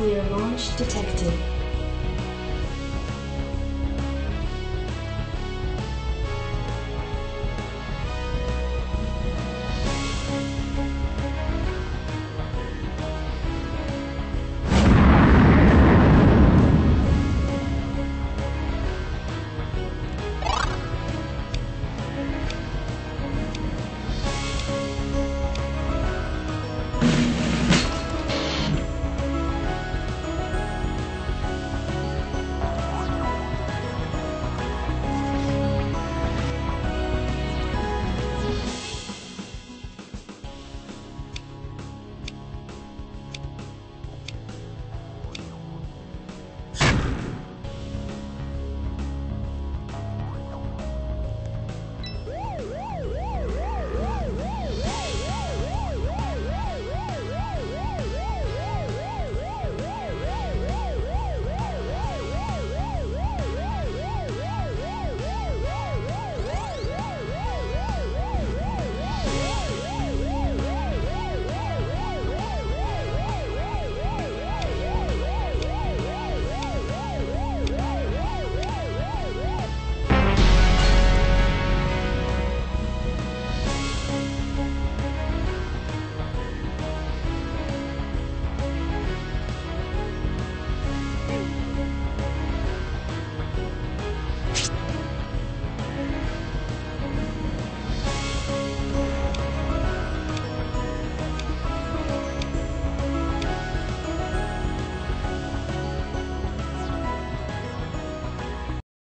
Nuclear launch detected.